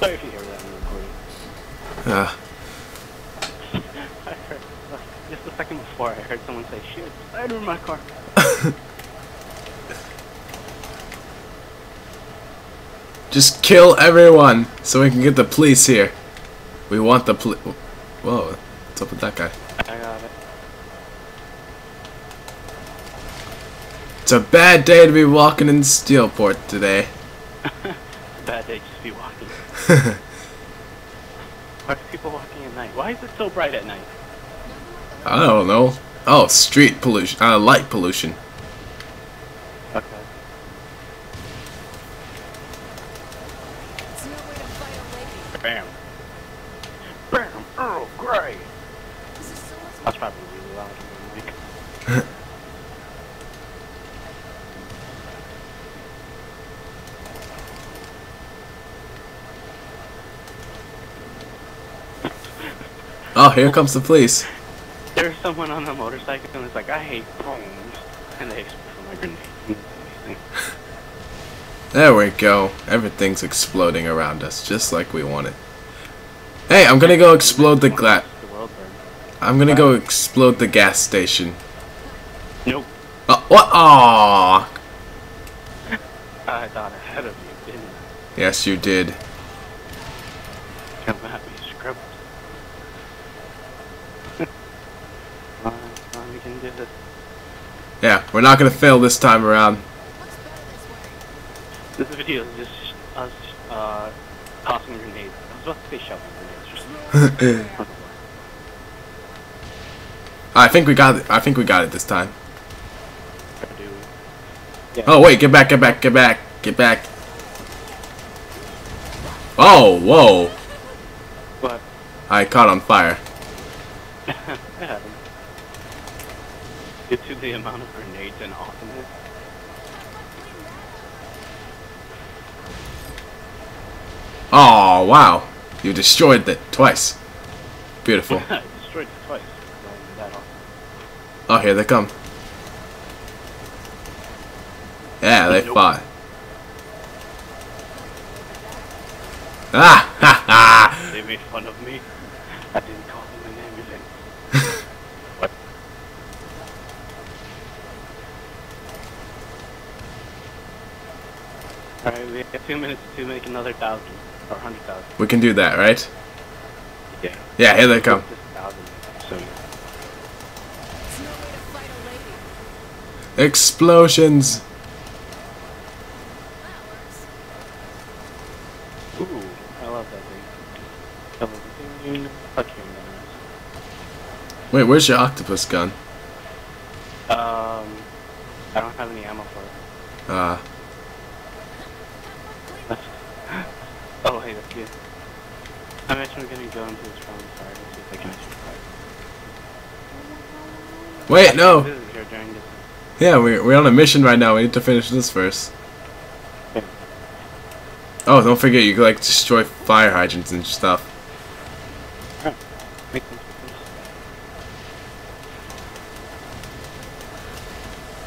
Sorry if you hear that in the recording. Uh, I heard, just a second before, I heard someone say, "Shit, spider in my car." just kill everyone so we can get the police here. We want the police. Whoa, what's up with that guy? I got it. It's a bad day to be walking in Steelport today. Bad day, just be walking. Why are people walking at night? Why is it so bright at night? I don't know. Oh, street pollution. Uh, light pollution. Okay. It's no way to fight a lady. Bam. Bam. Earl Grey. This is so much That's probably really loud in Oh, here comes the police. There's someone on a motorcycle and it's like, I hate phones. And they explode my grenade. There we go. Everything's exploding around us, just like we wanted. Hey, I'm gonna go explode the gla- The world burn. I'm gonna go explode the gas station. Nope. Oh, what? Aww. I thought ahead of you, didn't I? Yes, you did. Come at me, scrub. Come on, come on, we can do this. Yeah, we're not gonna fail this time around. this video is just us uh, tossing grenades. I was about to say shoveling grenades. I think we got it. I think we got it this time. Or do? Yeah. Oh wait, get back, get back, get back, get back. Oh, whoa! But I caught on fire. Due to the amount of grenades and awesomeness. Oh wow! You destroyed it twice. Beautiful. Destroyed it twice. Awesome? Oh, here they come. Yeah, they Nope. fought. Ah ha ha! They made fun of me. I didn't call them an ambulance. what? Alright, we have two minutes to make another thousand. Or hundred thousand. We can do that, right? Yeah. Yeah, here they come. Just a thousand. So, It's no way to fight a lady. Explosions! Ooh, I love that thing. I love the thing. Fuck you, man. Wait, where's your octopus gun? Um, I don't have any ammo for it. Uh, good. I'm actually gonna go into this round fire and see if I can actually fire. wait, no! This is your during this. Yeah, we're, we're on a mission right now. We need to finish this first. Oh, don't forget, you can, like, destroy fire hydrants and stuff. Make sense, make sense.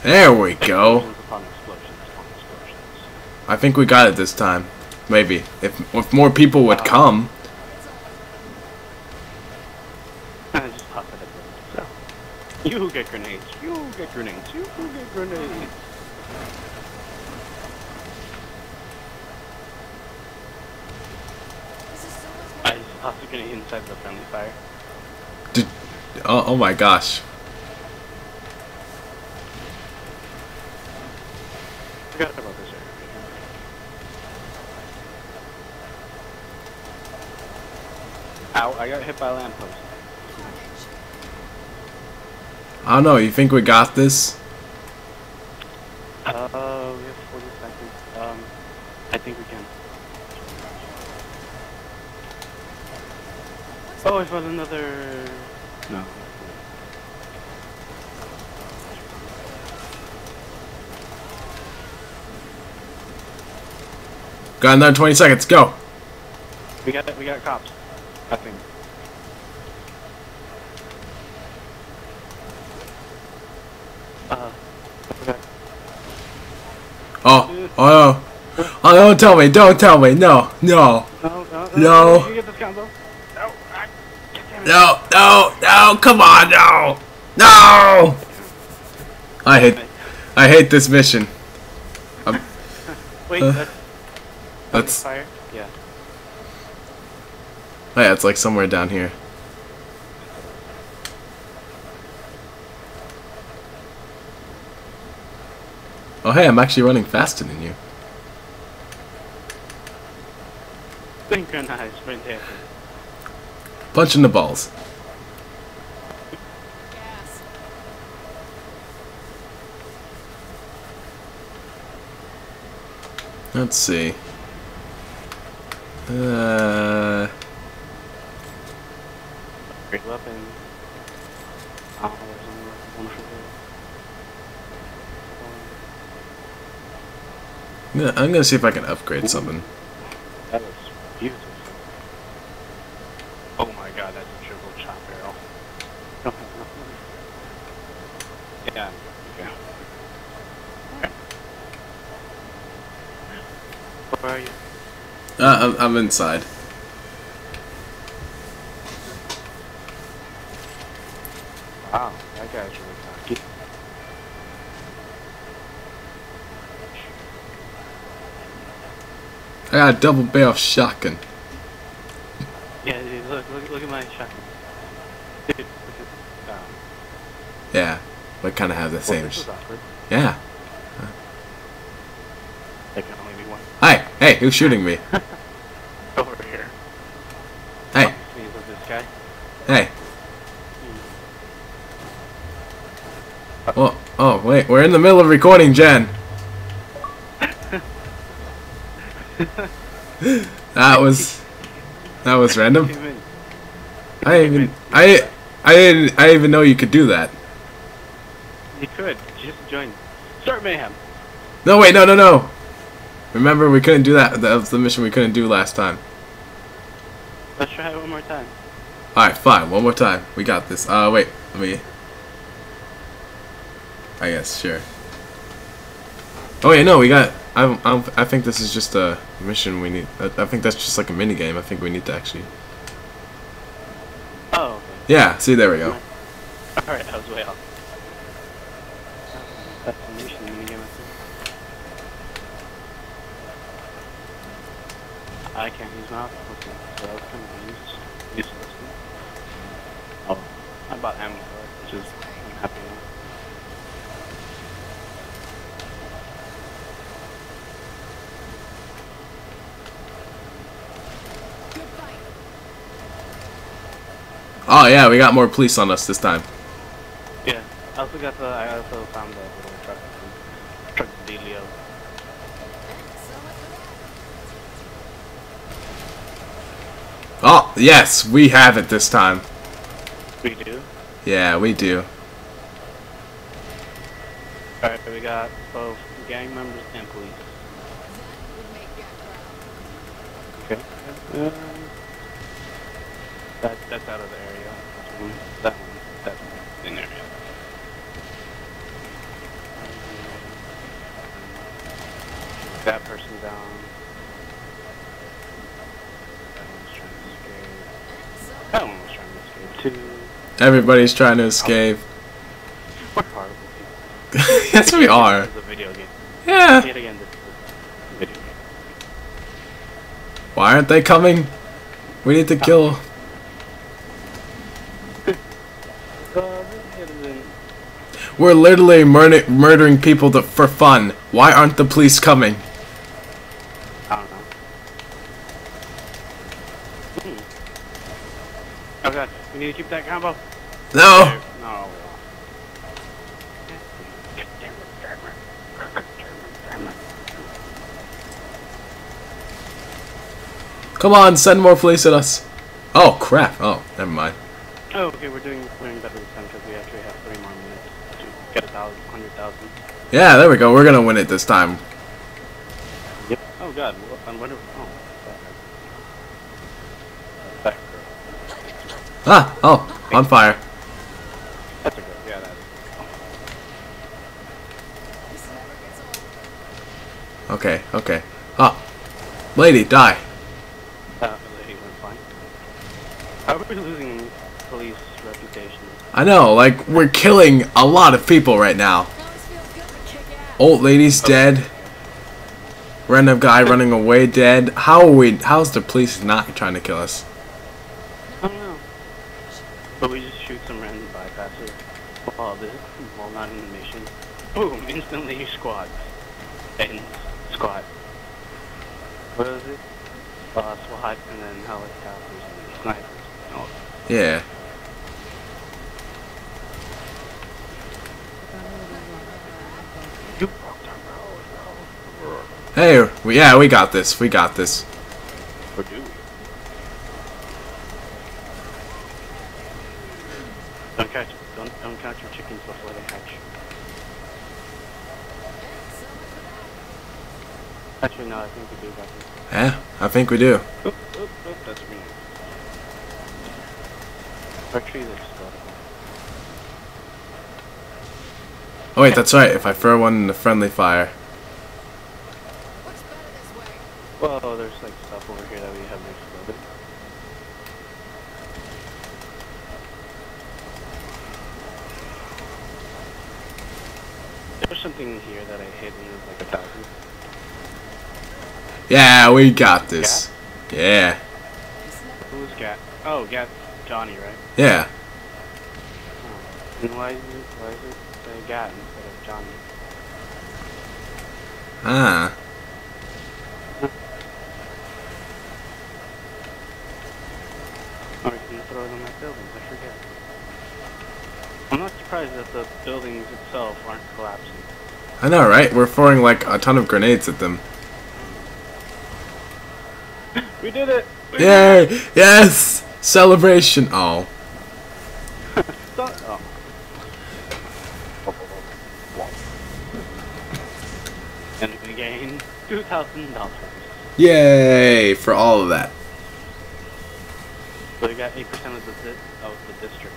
There we go. Explosions upon explosions upon explosions. I think we got it this time. Maybe. If, if more people would come. I just pop it at them. So, you get grenades. You get grenades. You get grenades. This is so much more. I just tossed a grenade inside the friendly fire. Did, oh, oh my gosh. Forgot about this area. Ow, I got hit by a lamppost. I don't know, you think we got this? Uh, we have 40 seconds. Um, I think we can. Oh, I found another... No. Got another 20 seconds, go! We got it. we got cops. I think. Uh, okay. Oh, oh, No, don't tell me. Don't tell me. No, no, No, no, No. You get this combo. No, I, damn it. no, no, no. Come on, no, no. I hate, I hate this mission. Wait, Uh, that's That's, fire. Yeah. Oh yeah, it's like somewhere down here. Oh hey, I'm actually running faster than you. Synchronized fantastic. Punch in the balls. Let's see. Uh, Great weapon. There's a wonderful I'm gonna, I'm gonna see if I can upgrade something. That was beautiful. Oh my god, that's a triple chop barrel. yeah, okay. Where are you? Uh, I'm, I'm inside. Wow, that guy's. I got a double barrel shotgun. Yeah, dude, look, look, look at my shotgun. Dude, um, Yeah, we kind of have the well, same. this sh- is awkward. Yeah. There can only be one. Hi, hey, who's shooting me? Over here. Hey, Please, look at this guy. hey. Oh, oh, wait, we're in the middle of recording, Jen. that was, that was random. I didn't even, I, I didn't, I didn't even know you could do that. You could. Just join. Start mayhem. No, wait, no, no, no. Remember, we couldn't do that. That was the mission we couldn't do last time. Let's try it one more time. Alright, fine. One more time. We got this. Uh, wait. Let me... I guess, sure. Oh, yeah, no, we got... I, I, I think this is just a mission we need... I, I think that's just like a mini game. I think we need to actually... Oh, okay. Yeah, see, there we go. Alright, I was way off. That's the nation minigame, I. I can't use my okay, so that's kind of use, useless. Oh, I bought ammo for it, which is, I'm happy now. Good fight. Oh, yeah, we got more police on us this time. Yeah, I also got the, I also found the little truck, truck dealio. So much for that. Oh, yes, we have it this time. We do. Yeah, we do. Alright, we got both gang members and police. That would make Jack proud. Okay. Um, that that's out of the area. That's one. That one. That's in area. That person down. That one's trying to escape. That one was trying to escape too. Everybody's trying to escape. We're horrible people. yes, we are. This is a video game. Yeah. Yet again, this is a video game. Why aren't they coming? We need to kill... Uh, this has been We're literally murder murdering people to, for fun. Why aren't the police coming? I don't know. Hmm. Oh god, we need to keep that combo. No! No. Come on, send more police at us. Oh, crap. Oh, never mind. Oh, okay, we're doing we're doing better this time because we actually have three more minutes to get a thousand, hundred thousand. Yeah, there we go. We're gonna win it this time. Yep. Oh god, I wonder. Oh. Ah, oh, on fire. That's a girl. Yeah, that's. this never gets old. Okay, okay. Ah, Lady, die. Uh, went fine. How are we losing police reputation? I know, like, we're killing a lot of people right now. It always feels good to kick ass. Old lady's dead. Random guy running away dead. How are we, how's the police not trying to kill us? I don't know. But we just shoot some random bypasser. While this, while not in the mission. Boom! Instantly squad. And squat. What is it? Uh, SWAT and then helicopters and snipers. Oh, Yeah. you broke the road, Hey, we- yeah, we got this. We got this. Or do we? Don't catch, don't, don't catch your chickens before they hatch. Actually, no, I think we do got this. Yeah, I think we do. Oop, oop, oop, that's me. Our still. Oh wait, that's right. If I throw one in the friendly fire. What's better this way? Well, there's like stuff over here that we haven't to it. There's something here that I hit and it was like a thousand. Yeah, we got this. Yeah. Who's Gat? Oh, Gat Johnny, right? Yeah. Oh. And why is it, why is it Gat instead of Johnny? Ah. Or you can throw them at buildings, I forget. I'm not surprised that the buildings itself aren't collapsing. I know, right? We're throwing like a ton of grenades at them. We did it! We did Yay! Yes! Celebration! Oh. Oh. And we gain $2,000. Yay! For all of that. So we got 8% of the, of the district.